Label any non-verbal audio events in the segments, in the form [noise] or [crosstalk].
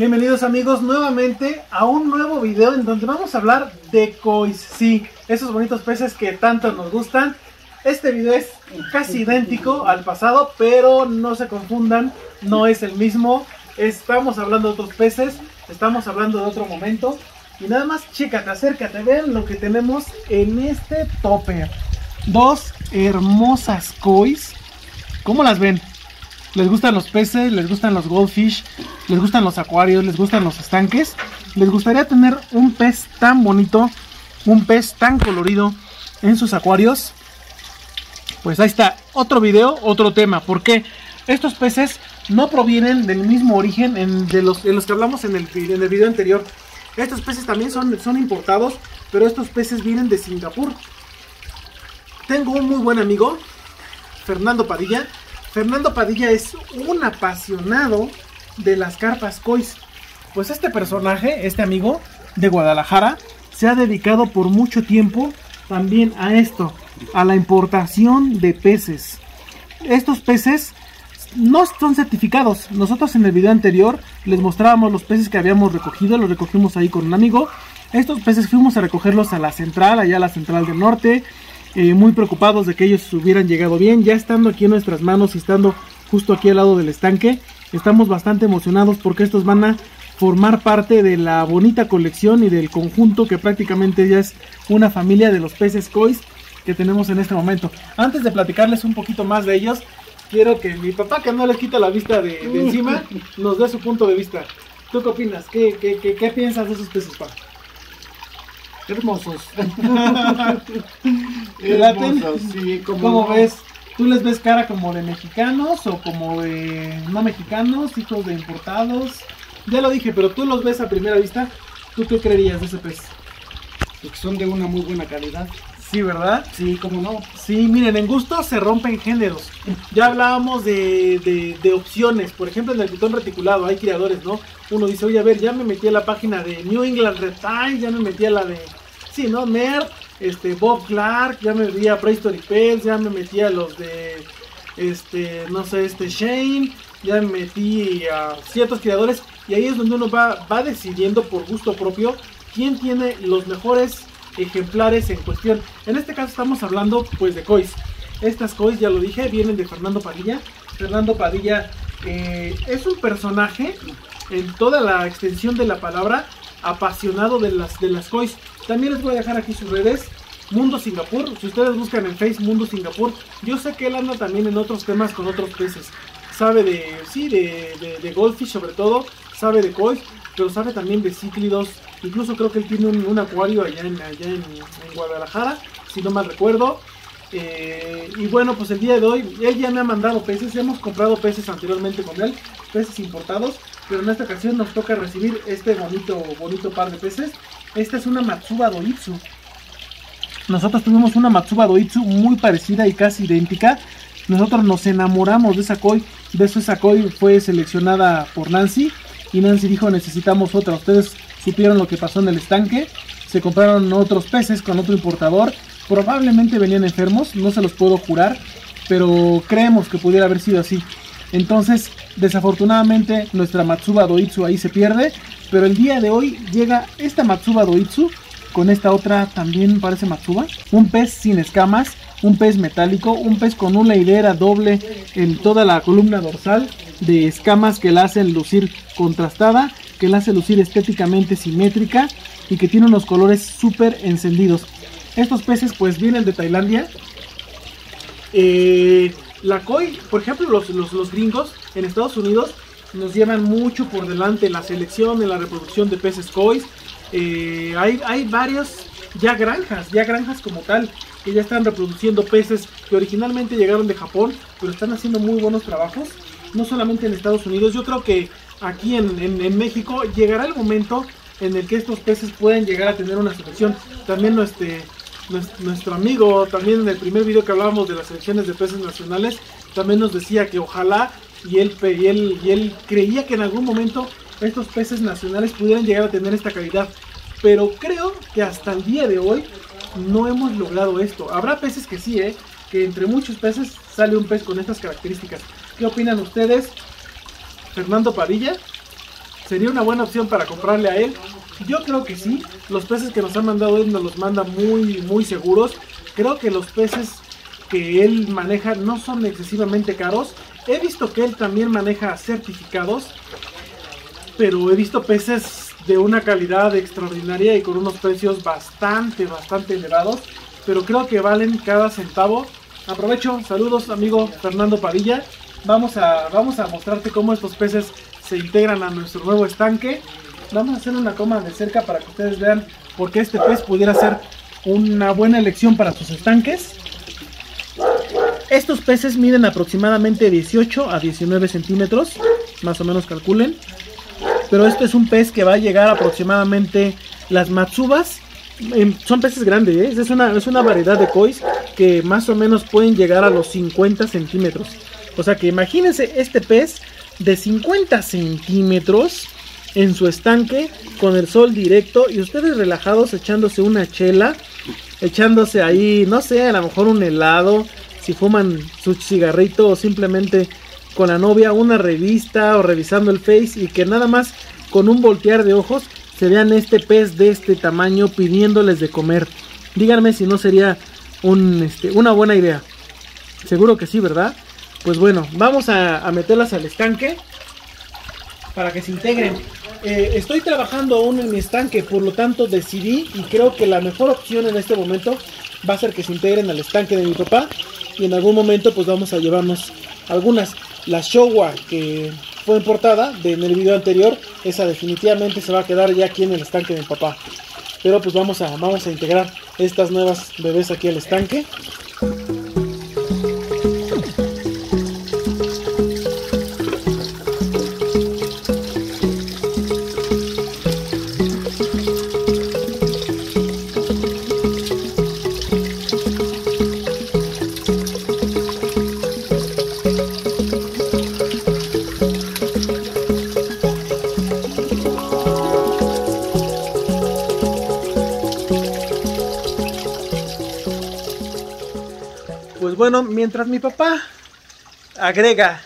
Bienvenidos amigos nuevamente a un nuevo video en donde vamos a hablar de kois. Sí, esos bonitos peces que tanto nos gustan. Este video es casi idéntico al pasado, pero no se confundan, no es el mismo. Estamos hablando de otros peces, estamos hablando de otro momento. Y nada más, chécate, acércate, vean lo que tenemos en este topper. Dos hermosas kois. ¿Cómo las ven? Les gustan los peces, les gustan los goldfish, les gustan los acuarios, les gustan los estanques, les gustaría tener un pez tan bonito, un pez tan colorido en sus acuarios, pues ahí está, otro video, otro tema, porque estos peces no provienen del mismo origen en, de, los, los que hablamos en el, en el video anterior. Estos peces también son, son importados, pero estos peces vienen de Singapur. Tengo un muy buen amigo, Fernando Padilla, Fernando Padilla es un apasionado de las carpas cois. Pues este personaje, este amigo de Guadalajara, se ha dedicado por mucho tiempo también a esto, a la importación de peces. Estos peces no son certificados. Nosotros en el video anterior les mostrábamos los peces que habíamos recogido, los recogimos ahí con un amigo. Estos peces fuimos a recogerlos a la central, allá a la central del norte. Eh, muy preocupados de que ellos hubieran llegado bien. Ya estando aquí en nuestras manos y estando justo aquí al lado del estanque, estamos bastante emocionados porque estos van a formar parte de la bonita colección y del conjunto que prácticamente ya es una familia de los peces kois que tenemos en este momento. Antes de platicarles un poquito más de ellos, quiero que mi papá, que no les quita la vista de, encima, [laughs] nos dé su punto de vista. ¿Tú qué opinas? ¿Qué, qué, qué, piensas de esos peces, papá? Hermosos. [laughs] Hermosos, sí. ¿Cómo ves? ¿Tú les ves cara como de mexicanos o como de no mexicanos, hijos de importados? Ya lo dije, pero tú los ves a primera vista. ¿Tú qué creerías de ese pez? Porque son de una muy buena calidad. Sí, ¿verdad? Sí, cómo no. Sí, miren, en gusto se rompen géneros. Ya hablábamos de, de, opciones. Por ejemplo, en el pitón reticulado hay criadores, ¿no? Uno dice, oye, a ver, ya me metí a la página de New England Reptile, ya me metí a la de sí, ¿no? Nerd, este, Bob Clark, ya me metí a Prehistory Pets, ya me metí a los de, este, no sé, este Shane, ya me metí a ciertos creadores y ahí es donde uno va, va decidiendo por gusto propio quién tiene los mejores ejemplares en cuestión. En este caso estamos hablando pues de cois. Estas cois, ya lo dije, vienen de Fernando Padilla. Fernando Padilla eh, es un personaje en toda la extensión de la palabra apasionado de las, de las cois. También les voy a dejar aquí sus redes. Mundo Singapur, si ustedes buscan en Facebook Mundo Singapur, yo sé que él anda también en otros temas con otros peces. Sabe de, sí, de, de, goldfish sobre todo, sabe de koi, pero sabe también de cíclidos. Incluso creo que él tiene un, acuario allá, en, allá en, Guadalajara, si no mal recuerdo. Eh, y bueno, pues el día de hoy, él ya me ha mandado peces, hemos comprado peces anteriormente con él, peces importados, pero en esta ocasión nos toca recibir este bonito, bonito par de peces. Esta es una Matsuba Doitsu. Nosotros tuvimos una Matsuba Doitsu muy parecida y casi idéntica. Nosotros nos enamoramos de esa koi. De eso esa koi fue seleccionada por Nancy. Y Nancy dijo necesitamos otra. Ustedes supieron lo que pasó en el estanque. Se compraron otros peces con otro importador. Probablemente venían enfermos, no se los puedo jurar. Pero creemos que pudiera haber sido así. Entonces, desafortunadamente, nuestra Matsuba Doitsu ahí se pierde. Pero el día de hoy llega esta Matsuba Doitsu con esta otra también parece Matsuba. Un pez sin escamas, un pez metálico, un pez con una hilera doble en toda la columna dorsal de escamas que la hacen lucir contrastada, que la hace lucir estéticamente simétrica y que tiene unos colores súper encendidos. Estos peces pues vienen de Tailandia. Eh, la koi, por ejemplo, los, los, gringos en Estados Unidos nos llevan mucho por delante la selección, en la reproducción de peces koi. Eh, hay, hay varias ya granjas, ya granjas como tal, que ya están reproduciendo peces que originalmente llegaron de Japón, pero están haciendo muy buenos trabajos, no solamente en Estados Unidos, yo creo que aquí en, en, México llegará el momento en el que estos peces pueden llegar a tener una selección. También este, nuestro amigo, también en el primer video que hablábamos de las selecciones de peces nacionales, también nos decía que ojalá y él, y él, y él creía que en algún momento estos peces nacionales pudieran llegar a tener esta calidad. Pero creo que hasta el día de hoy no hemos logrado esto. Habrá peces que sí, ¿eh? que entre muchos peces sale un pez con estas características. ¿Qué opinan ustedes? Fernando Padilla, ¿Sería una buena opción para comprarle a él? Yo creo que sí. Los peces que nos han mandado él nos los manda muy, muy seguros. Creo que los peces que él maneja no son excesivamente caros. He visto que él también maneja certificados. Pero he visto peces de una calidad extraordinaria y con unos precios bastante, bastante elevados. Pero creo que valen cada centavo. Aprovecho, saludos amigo Fernando Padilla. Vamos a, vamos a mostrarte cómo estos peces se integran a nuestro nuevo estanque. Vamos a hacer una coma de cerca para que ustedes vean por qué este pez pudiera ser una buena elección para sus estanques. Estos peces miden aproximadamente 18 a 19 centímetros, más o menos calculen. Pero este es un pez que va a llegar aproximadamente las matsubas. em, son peces grandes, ¿eh? es, una, es una variedad de kois que más o menos pueden llegar a los 50 centímetros. O sea que imagínense este pez de 50 centímetros en su estanque con el sol directo y ustedes relajados echándose una chela, echándose ahí, no sé, a lo mejor un helado, si fuman su cigarrito o simplemente con la novia una revista o revisando el face y que nada más con un voltear de ojos se vean este pez de este tamaño pidiéndoles de comer. Díganme si no sería un, este, una buena idea. Seguro que sí, ¿verdad? Pues bueno, vamos a, meterlas al estanque para que se integren. Eh, estoy trabajando aún en mi estanque, por lo tanto decidí y creo que la mejor opción en este momento va a ser que se integren al estanque de mi papá y en algún momento pues vamos a llevarnos algunas. La Showa que fue importada de, en el video anterior, esa definitivamente se va a quedar ya aquí en el estanque de mi papá. Pero pues vamos a, vamos a integrar estas nuevas bebés aquí al estanque. Mientras mi papá agrega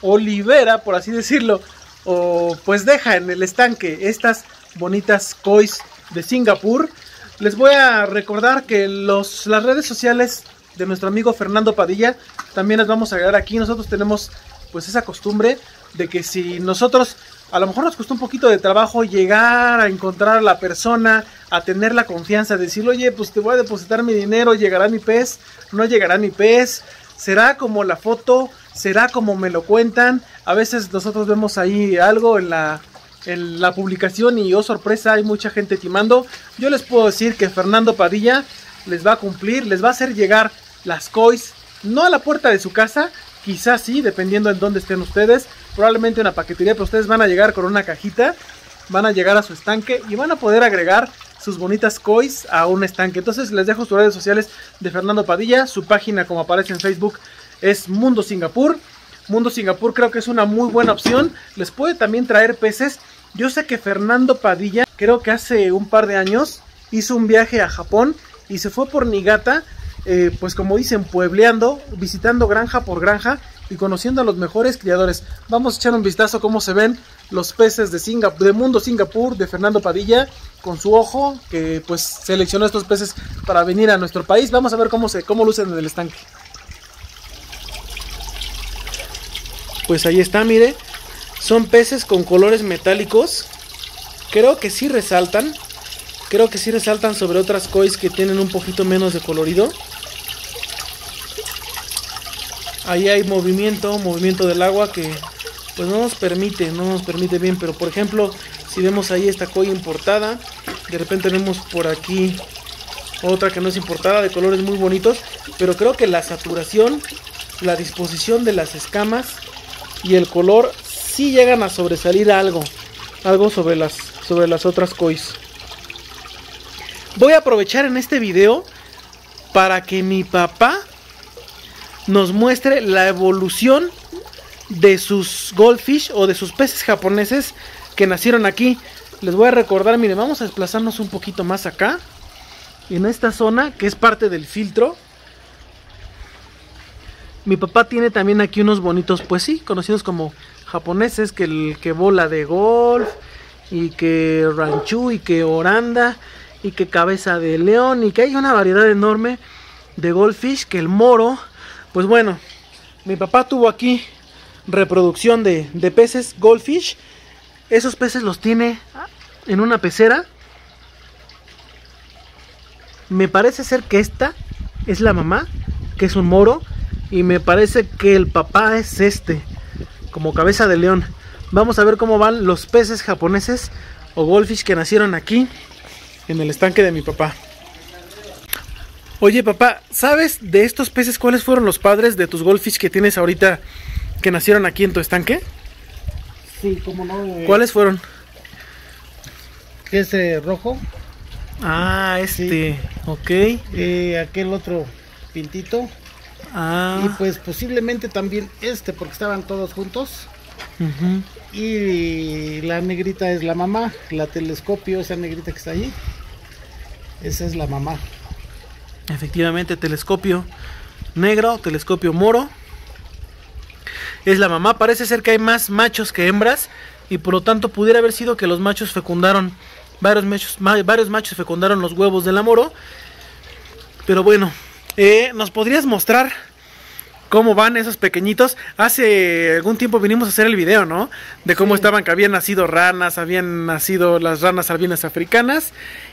o libera, por así decirlo, o pues deja en el estanque estas bonitas kois de Singapur, les voy a recordar que los, las redes sociales de nuestro amigo Fernando Padilla también las vamos a agregar aquí. Nosotros tenemos pues esa costumbre de que si nosotros a lo mejor nos costó un poquito de trabajo llegar a encontrar a la persona, a tener la confianza de decirle, oye, pues te voy a depositar mi dinero, llegará mi pez, no llegará mi pez, será como la foto, será como me lo cuentan. A veces nosotros vemos ahí algo en la, en la publicación y oh sorpresa, hay mucha gente timando. Yo les puedo decir que Fernando Padilla les va a cumplir, les va a hacer llegar las cois, no a la puerta de su casa, quizás sí, dependiendo en dónde estén ustedes, probablemente una paquetería, pero ustedes van a llegar con una cajita, van a llegar a su estanque y van a poder agregar sus bonitas cois a un estanque. Entonces les dejo sus redes sociales de Fernando Padilla, su página como aparece en Facebook es Mundo Singapur. Mundo Singapur creo que es una muy buena opción, les puede también traer peces. Yo sé que Fernando Padilla, creo que hace un par de años, hizo un viaje a Japón y se fue por Niigata eh, pues como dicen, puebleando, visitando granja por granja y conociendo a los mejores criadores. Vamos a echar un vistazo cómo se ven los peces de, Singap de Mundo Singapur de Fernando Padilla con su ojo que pues seleccionó estos peces para venir a nuestro país. Vamos a ver cómo se cómo lucen en el estanque. Pues ahí está, mire. Son peces con colores metálicos. Creo que sí resaltan. Creo que sí resaltan sobre otras kois que tienen un poquito menos de colorido. Ahí hay movimiento, movimiento del agua que pues no nos permite, no nos permite bien. Pero por ejemplo, si vemos ahí esta koi importada, de repente vemos por aquí otra que no es importada, de colores muy bonitos. Pero creo que la saturación, la disposición de las escamas y el color sí llegan a sobresalir algo, algo sobre las, sobre las otras kois. Voy a aprovechar en este video para que mi papá nos muestre la evolución de sus goldfish o de sus peces japoneses que nacieron aquí. Les voy a recordar, miren, vamos a desplazarnos un poquito más acá. En esta zona que es parte del filtro. Mi papá tiene también aquí unos bonitos, pues sí, conocidos como japoneses, que el que bola de golf, y que ranchú y que oranda y que cabeza de león y que hay una variedad enorme de goldfish que el moro pues bueno mi papá tuvo aquí reproducción de, de peces goldfish. Esos peces los tiene en una pecera. Me parece ser que esta es la mamá que es un moro y me parece que el papá es este como cabeza de león. Vamos a ver cómo van los peces japoneses o goldfish que nacieron aquí en el estanque de mi papá. Oye papá, ¿sabes de estos peces cuáles fueron los padres de tus goldfish que tienes ahorita que nacieron aquí en tu estanque? Sí, cómo no. eh, ¿Cuáles fueron? Ese rojo, Ah, este, ok. eh, aquel otro pintito. Y Ah, pues posiblemente también este, porque estaban todos juntos. ujú. Y la negrita es la mamá, la telescopio, esa negrita que está ahí. Esa es la mamá. Efectivamente, telescopio negro, telescopio moro. Es la mamá, parece ser que hay más machos que hembras y por lo tanto pudiera haber sido que los machos fecundaron, varios machos, ma- varios machos fecundaron los huevos del amoro. Pero bueno, eh, ¿nos podrías mostrar cómo van esos pequeñitos? Hace algún tiempo vinimos a hacer el video, ¿no? De cómo Sí. estaban, que habían nacido ranas, habían nacido las ranas albinas africanas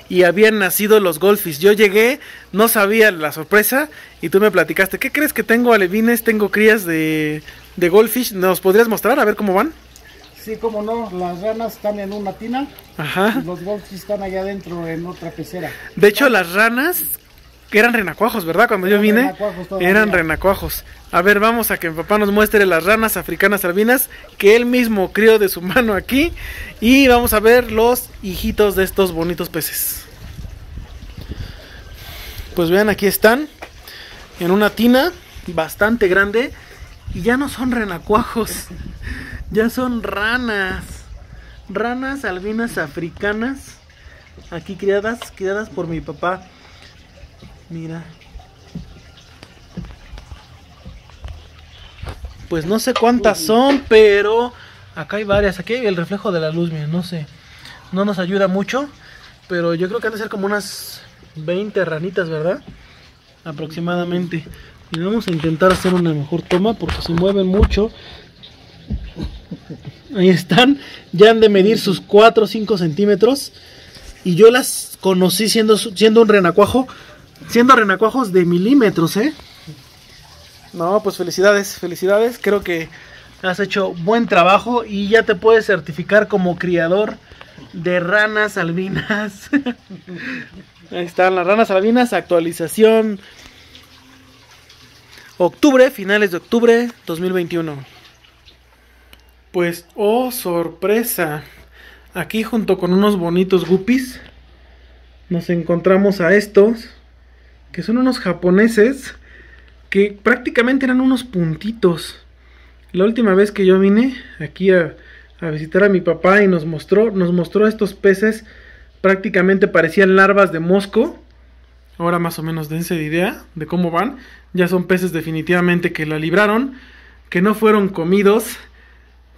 y habían nacido los golfis. Yo llegué, no sabía la sorpresa y tú me platicaste, ¿qué crees que tengo alevines? Tengo crías de, de goldfish. ¿Nos podrías mostrar a ver cómo van? Sí, cómo no, las ranas están en una tina Ajá. y los golfis están allá adentro en otra pecera. De hecho, las ranas eran renacuajos, ¿verdad? Cuando yo vine, renacuajos eran renacuajos. A ver, vamos a que mi papá nos muestre las ranas africanas albinas que él mismo crió de su mano aquí. Y vamos a ver los hijitos de estos bonitos peces. Pues vean, aquí están en una tina bastante grande y ya no son renacuajos, [laughs] ya son ranas. Ranas albinas africanas aquí criadas, criadas por mi papá. Mira. Pues no sé cuántas son, pero acá hay varias. Aquí hay el reflejo de la luz, miren, no sé. No nos ayuda mucho, pero yo creo que han de ser como unas 20 ranitas, ¿verdad? Aproximadamente. Y vamos a intentar hacer una mejor toma porque se mueven mucho. Ahí están. Ya han de medir sus 4 o 5 centímetros. Y yo las conocí siendo, siendo un renacuajo. Siendo renacuajos de milímetros, ¿eh? No, pues felicidades, felicidades. Creo que has hecho buen trabajo y ya te puedes certificar como criador de ranas albinas. [laughs] Ahí están las ranas albinas, actualización. Octubre, finales de octubre 2021. Pues, oh sorpresa. Aquí junto con unos bonitos guppies nos encontramos a estos que son unos japoneses que prácticamente eran unos puntitos. La última vez que yo vine aquí a, a visitar a mi papá y nos mostró, nos mostró estos peces prácticamente parecían larvas de mosco. Ahora más o menos dense de idea de cómo van. Ya son peces definitivamente que la libraron, que no fueron comidos,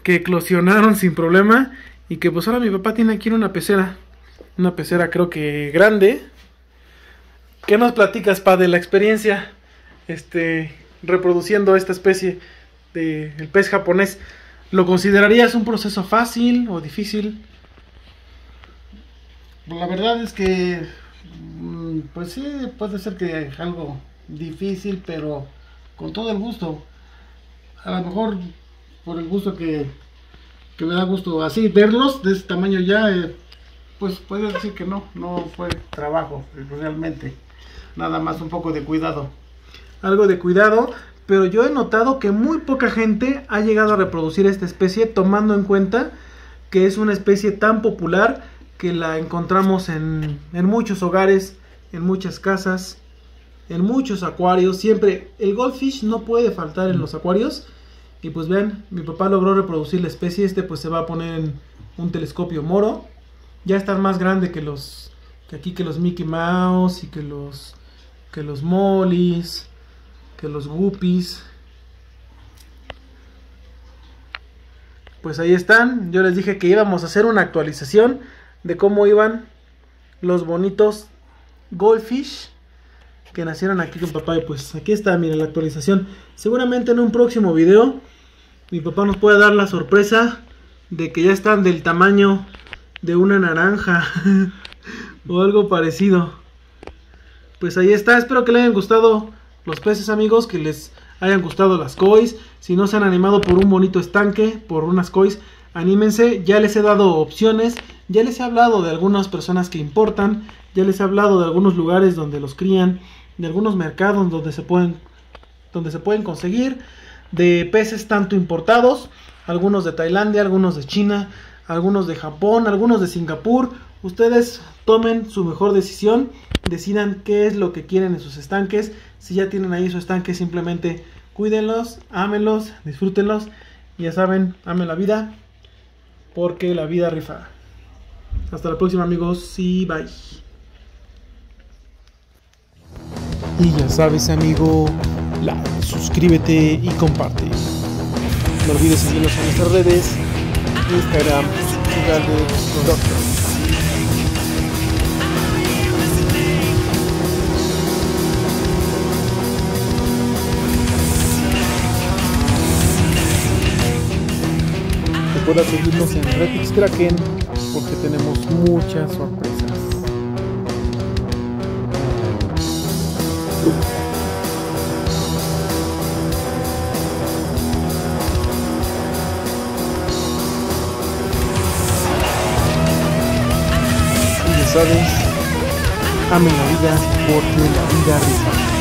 que eclosionaron sin problema y que pues ahora mi papá tiene aquí una pecera. Una pecera creo que grande. ¿Qué nos platicas, pa, de la experiencia este, reproduciendo esta especie de el pez japonés? ¿Lo considerarías un proceso fácil o difícil? La verdad es que, mm, pues sí, puede ser que algo difícil, pero con todo el gusto. A lo mejor por el gusto que, que me da gusto así verlos de ese tamaño ya, eh, pues puedo decir que no, no fue trabajo realmente. Nada más un poco de cuidado. Algo de cuidado, pero yo he notado que muy poca gente ha llegado a reproducir esta especie tomando en cuenta que es una especie tan popular que la encontramos en, en muchos hogares, en muchas casas, en muchos acuarios. Siempre el goldfish no puede faltar en los acuarios. Y pues vean, mi papá logró reproducir la especie. Este pues se va a poner en un telescopio moro. Ya están más grande que los que aquí que los Mickey Mouse y que los que los Mollys, que los Guppies. pues ahí están. Yo les dije que íbamos a hacer una actualización de cómo iban los bonitos goldfish que nacieron aquí con papá. Y pues aquí está, miren la actualización. Seguramente en un próximo video mi papá nos puede dar la sorpresa de que ya están del tamaño de una naranja [laughs] o algo parecido. Pues ahí está, espero que les hayan gustado los peces amigos, que les hayan gustado las cois. Si no se han animado por un bonito estanque, por unas cois, anímense. Ya les he dado opciones, ya les he hablado de algunas personas que importan, ya les he hablado de algunos lugares donde los crían, de algunos mercados donde se pueden, donde se pueden conseguir, de peces tanto importados, algunos de Tailandia, algunos de China, algunos de Japón, algunos de Singapur. Ustedes tomen su mejor decisión, decidan qué es lo que quieren en sus estanques. Si ya tienen ahí su estanque, simplemente cuídenlos, ámenlos, disfrútenlos. Ya saben, amen la vida, porque la vida rifa. Hasta la próxima amigos y bye. Y ya sabes amigo, like, suscríbete y comparte. No olvides seguirnos en nuestras redes, Instagram, Doctor. Recuerda seguirnos en Retix Kraken porque tenemos muchas sorpresas. Sabes, amen la vida porque la vida risa.